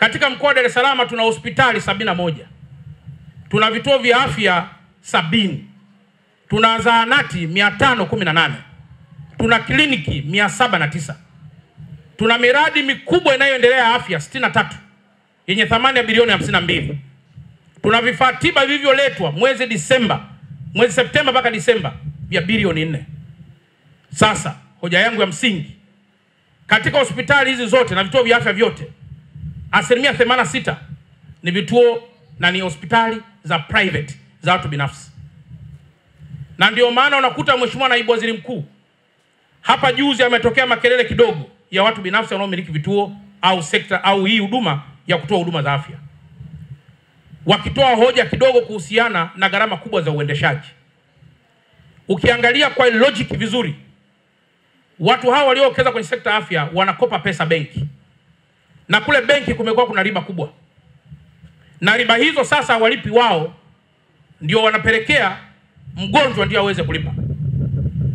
Katika mkoa wa Dar es Salaam tuna hospitali sabini na moja, tuna vituo vya afya sabini, tuna zahanati mia tano kumi na nane, tuna kliniki mia saba na tisa, tuna miradi mikubwa inayoendelea ya afya sitini na tatu yenye thamani ya bilioni hamsini na mbili. Tuna vifaa tiba vilivyoletwa mwezi Disemba, mwezi Septemba mpaka Disemba vya bilioni nne. Sasa hoja yangu ya msingi katika hospitali hizi zote na vituo vya afya vyote, asilimia 86 ni vituo na ni hospitali za private za watu binafsi, na ndio maana unakuta Mheshimiwa Naibu Waziri Mkuu hapa juzi ametokea makelele kidogo ya watu binafsi wanaomiliki vituo au sekta au hii huduma ya kutoa huduma za afya, wakitoa hoja kidogo kuhusiana na gharama kubwa za uendeshaji. Ukiangalia kwa logic vizuri watu hawa waliowekeza kwenye sekta ya afya wanakopa pesa benki, na kule benki kumekuwa kuna riba kubwa, na riba hizo sasa walipi wao, ndio wanapelekea mgonjwa ndio aweze kulipa.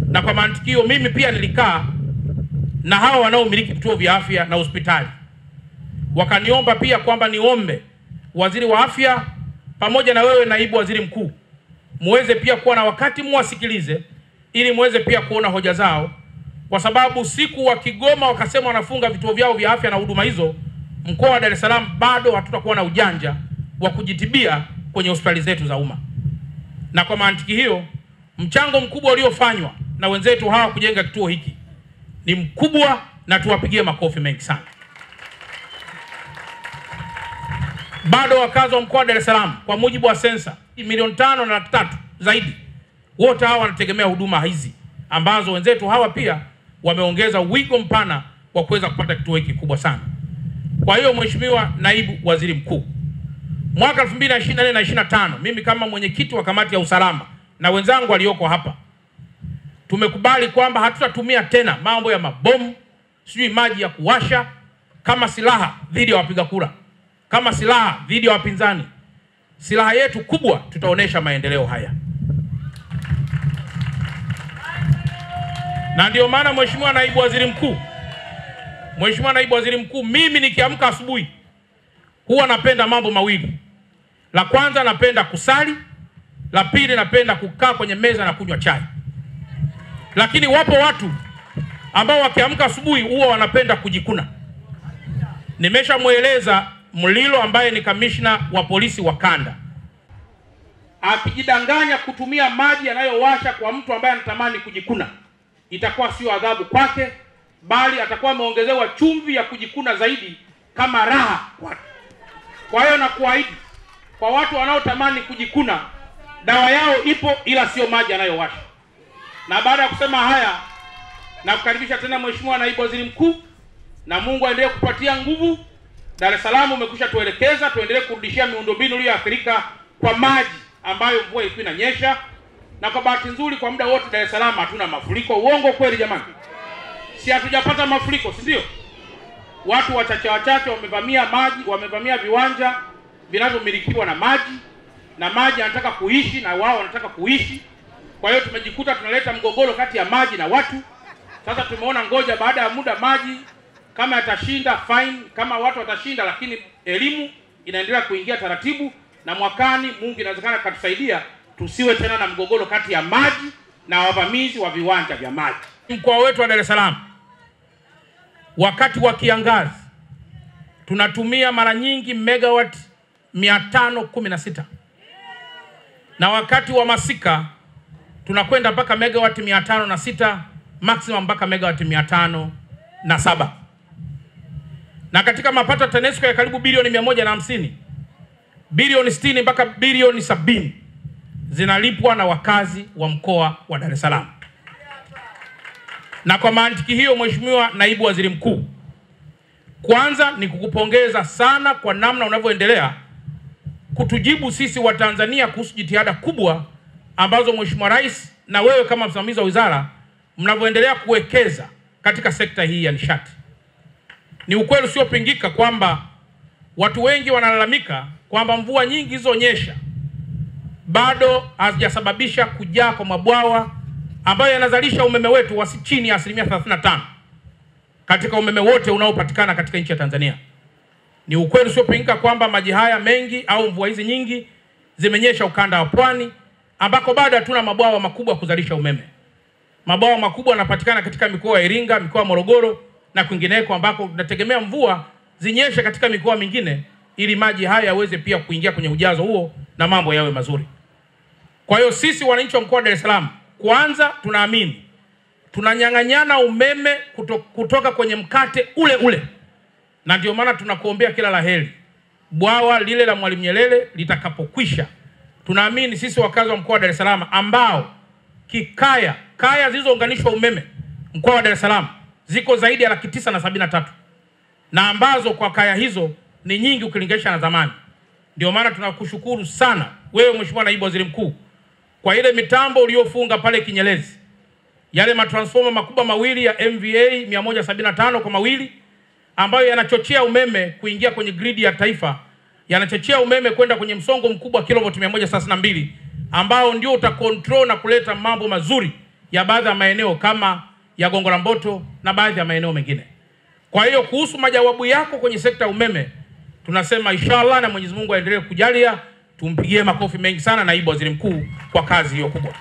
Na kwa mantikio, mimi pia nilikaa na hawa wanaomiliki vituo vya afya na hospitali, wakaniomba pia kwamba niombe waziri wa afya pamoja na wewe naibu waziri mkuu muweze pia kuwa na wakati muwasikilize, ili muweze pia kuona hoja zao kwa sababu siku wa Kigoma wakasema wanafunga vituo vyao vya afya na huduma hizo, mkoa wa Dar es Salaam bado hatutakuwa na ujanja wa kujitibia kwenye hospitali zetu za umma. Na kwa mantiki hiyo, mchango mkubwa uliofanywa na wenzetu hawa kujenga kituo hiki ni mkubwa, na tuwapigie makofi mengi sana. Bado wakazi wa mkoa wa Dar es Salaam kwa mujibu wa sensa milioni tano na laki tatu zaidi, wote hawa wanategemea huduma hizi ambazo wenzetu hawa pia wameongeza wigo mpana wa kuweza kupata kituo hiki kikubwa sana. Kwa hiyo Mheshimiwa Naibu Waziri Mkuu, mwaka 2024 na 25 mimi kama mwenyekiti wa kamati ya usalama na wenzangu walioko hapa tumekubali kwamba hatutatumia tena mambo ya mabomu, sijui maji ya kuwasha kama silaha dhidi ya wapiga kura, kama silaha dhidi ya wapinzani. Silaha yetu kubwa, tutaonesha maendeleo haya. Na ndio maana Mheshimiwa Naibu Waziri Mkuu, Mheshimiwa Naibu Waziri Mkuu, mimi nikiamka asubuhi huwa napenda mambo mawili. La kwanza napenda kusali, la pili napenda kukaa kwenye meza na kunywa chai. Lakini wapo watu ambao wakiamka asubuhi huwa wanapenda kujikuna. Nimeshamweleza Mlilo ambaye ni kamishna wa polisi wa kanda, akijidanganya kutumia maji yanayowasha kwa mtu ambaye anatamani kujikuna itakuwa sio adhabu kwake, bali atakuwa ameongezewa chumvi ya kujikuna zaidi kama raha kwake. Kwa hiyo na kuahidi kwa watu wanaotamani kujikuna, dawa yao ipo, ila sio maji yanayowasha. Na baada ya kusema haya, nakukaribisha tena Mheshimiwa Naibu Waziri Mkuu, na Mungu aendelee kupatia nguvu. Dar es Salaam umekwisha tuelekeza, tuendelee kurudishia miundombinu iliyoathirika kwa maji ambayo mvua ilikuwa inanyesha na kwa bahati nzuri kwa muda wote Dar es Salaam hatuna mafuriko. Uongo kweli jamani? Si hatujapata mafuriko, si ndio? Watu wachache wachache wamevamia maji, wamevamia viwanja vinavyomilikiwa na maji, na maji anataka kuishi na wao wanataka kuishi. Kwa hiyo tumejikuta tunaleta mgogoro kati ya maji na watu. Sasa tumeona ngoja, baada ya muda maji kama yatashinda fine, kama watu watashinda, lakini elimu inaendelea kuingia taratibu, na mwakani Mungu inawezekana katusaidia tusiwe tena na mgogoro kati ya maji na wavamizi wa viwanja vya maji. Mkoa wetu wa Dar es Salaam wakati wa kiangazi tunatumia mara nyingi megawati 516 na wakati wa masika tunakwenda mpaka megawati 506 maximum mpaka megawati 507 na, na katika mapato ya TANESCO ya karibu bilioni 150 bilioni 60 mpaka bilioni sabini zinalipwa na wakazi wa mkoa wa Dar es Salaam. Na kwa mantiki hiyo, Mheshimiwa Naibu Waziri Mkuu, kwanza ni kukupongeza sana kwa namna unavyoendelea kutujibu sisi wa Tanzania kuhusu jitihada kubwa ambazo Mheshimiwa Rais na wewe kama msimamizi wa wizara mnavyoendelea kuwekeza katika sekta hii ya nishati. Ni ukweli usiopingika kwamba watu wengi wanalalamika kwamba mvua nyingi zilizonyesha bado hazijasababisha kujaa kwa mabwawa ambayo yanazalisha umeme wetu wa chini ya asilimia 35 katika umeme wote unaopatikana katika nchi ya Tanzania. Ni ukweli usiopingika kwamba maji haya mengi au mvua hizi nyingi zimenyesha ukanda wa pwani ambako bado hatuna mabwawa makubwa kuzalisha umeme. Mabwawa makubwa yanapatikana katika mikoa ya Iringa, mikoa ya Morogoro na kwingineko ambako tunategemea mvua zinyeshe katika mikoa mingine ili maji haya yaweze pia kuingia kwenye ujazo huo na mambo yawe mazuri. Kwa hiyo sisi wananchi wa mkoa wa Dar es Salaam, kwanza tunaamini tunanyang'anyana umeme kuto, kutoka kwenye mkate ule ule, na ndio maana tunakuombea kila la heri. Bwawa lile la Mwalimu Nyerere litakapokwisha, tunaamini sisi wakazi wa mkoa wa Dar es Salaam ambao kikaya kaya zilizounganishwa umeme mkoa wa Dar es Salaam ziko zaidi ya laki tisa na sabini na tatu na ambazo kwa kaya hizo ni nyingi ukilinganisha na zamani. Ndio maana tunakushukuru sana wewe Mheshimiwa Naibu Waziri Mkuu kwa ile mitambo uliofunga pale Kinyerezi, yale matransforma makubwa mawili ya MVA 175 kwa mawili ambayo yanachochea umeme kuingia kwenye gridi ya taifa, yanachochea umeme kwenda kwenye msongo mkubwa wa kilovoti 132 ambao ndio utakontrol na kuleta mambo mazuri ya baadhi ya maeneo kama ya Gongo la Mboto na baadhi ya maeneo mengine. Kwa hiyo kuhusu majawabu yako kwenye sekta ya umeme tunasema inshallah, na Mwenyezi Mungu aendelee kujalia. Tumpigie makofi mengi sana naibu waziri mkuu kwa kazi hiyo kubwa.